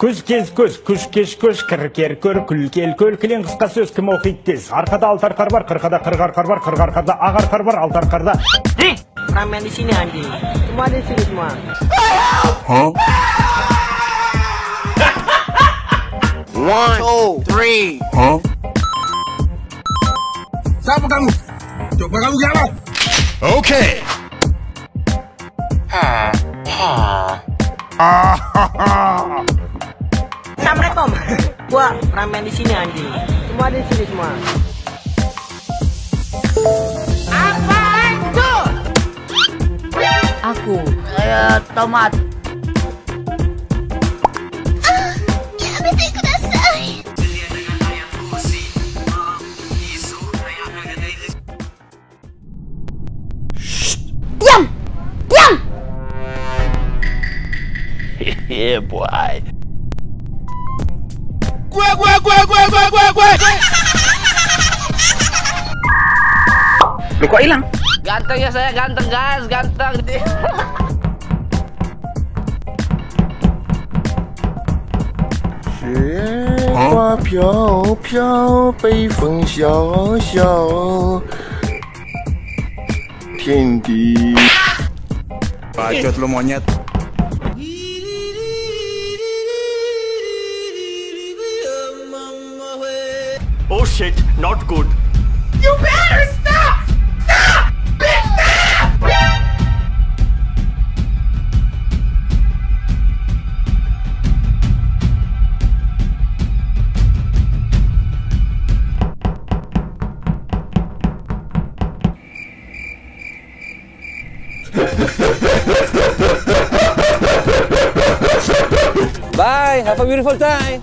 Күз кез көз, күш кеш көш, кір кер көр, күл кел көл, кілең қысқа сөз кім оқиды тез. Арқада алты арқар бар, қырқада қырық арқар бар, қырық арқарда ақ арқар бар, алты арқарда. Ramen di sini anjing. Semua di sini semua. One, two, three. Siapa kamu? Coba kamu jawab. Okay. Assalamualaikum. Gua ramen di sini anjing. Semua di sini semua. Aku kayak tomat. Yeah, boy. Gue, gue, gue, gue, gue, gue, gue. Lu kok hilang? Ganteng ya saya, ganteng guys, ganteng. 雪花飘飘，北风萧萧，天地。 Bacot lu monyet. Oh shit, not good. You better stop! Stop! Bitch, stop! Bye, have a beautiful time.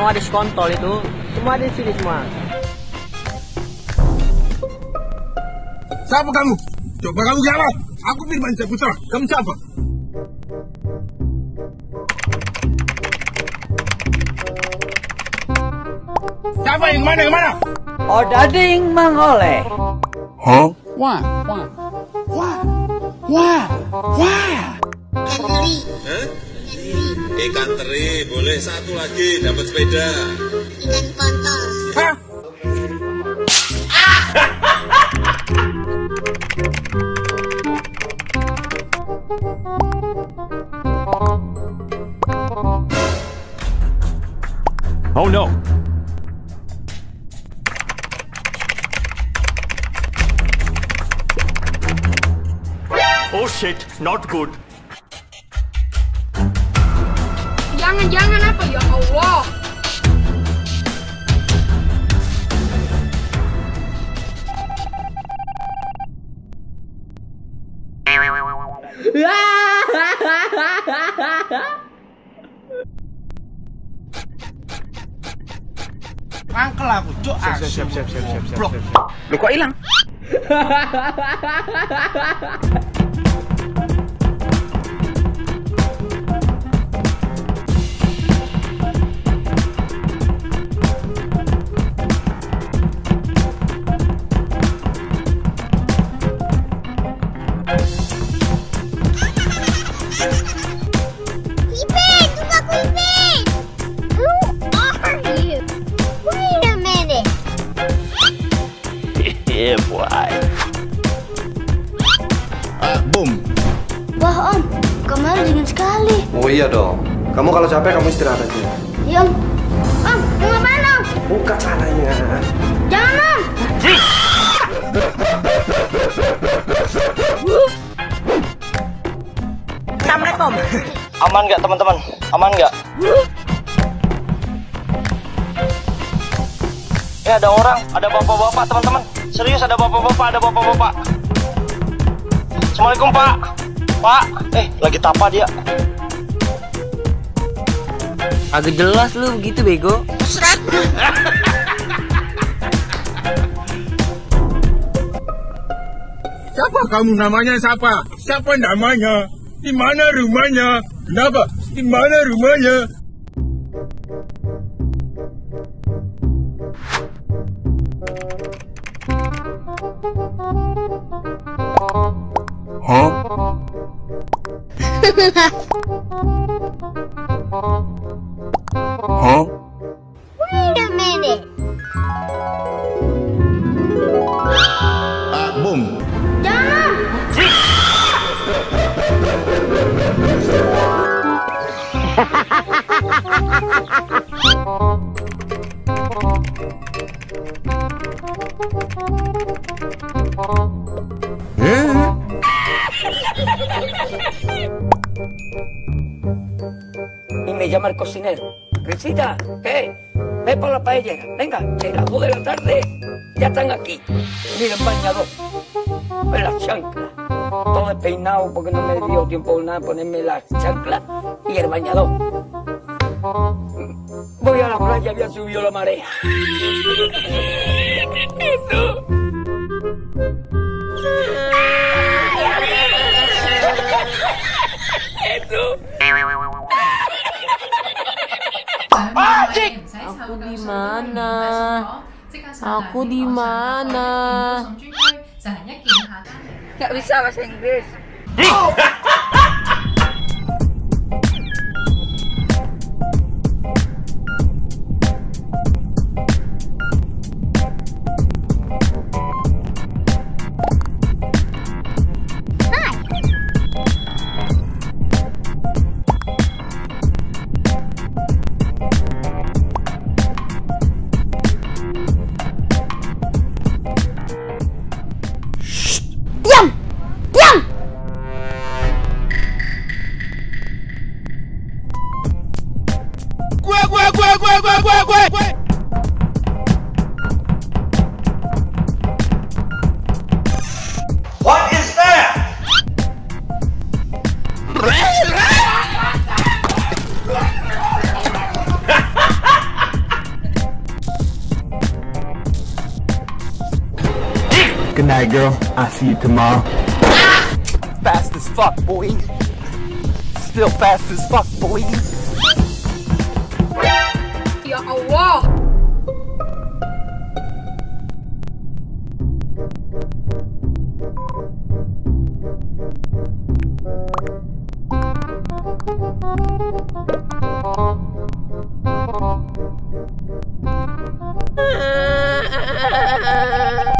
Yang ada skontol itu. Semua di sini semua. Siapa kamu? Coba kamu jawab. Aku Firman Saputra. Kamu siapa? Siapa yang mana yang mana? Odading mangoleh. Henry Ikan teri, boleh satu lagi dapat sepeda. ikan kontol? Oh no. Oh shit, not good. Jangan-jangan apa ya Allah Angkel aku, cok. Siap, siap, siap, siap, siap, siap, siap. Hilang? Ipin, Boom. Wah om, kamar dingin sekali Oh iya dong. Kamu kalau capek kamu istirahat aja. Iya om Om, mau ngapain om? Buka caranya. Jangan om Assalamualaikum. Aman nggak teman-teman? Aman nggak? Eh ada orang, ada bapak-bapak teman-teman. Serius ada bapak-bapak, ada bapak-bapak. Assalamualaikum pak. Pak, eh lagi tapa dia. Agak jelas lu begitu bego. Siapa kamu namanya siapa? Siapa namanya? Di mana rumahnya? Kenapa? Di mana rumahnya? Huh? Me llama el cocinero. Risita, ¿qué? Ve por la paella. Venga, que las dos de la tarde ya están aquí. Mira el bañador. Ve las chanclas. Todo despeinado porque no me dio tiempo nada ponerme las chanclas y el bañador. Voy a la playa, había subido la marea. Aku di mana? Aku di mana? Gak bisa bahasa Inggris. Good night, girl. I'll see you tomorrow. Fast as fuck, boy. Still fast as fuck, boy. Ya Allah! Ah!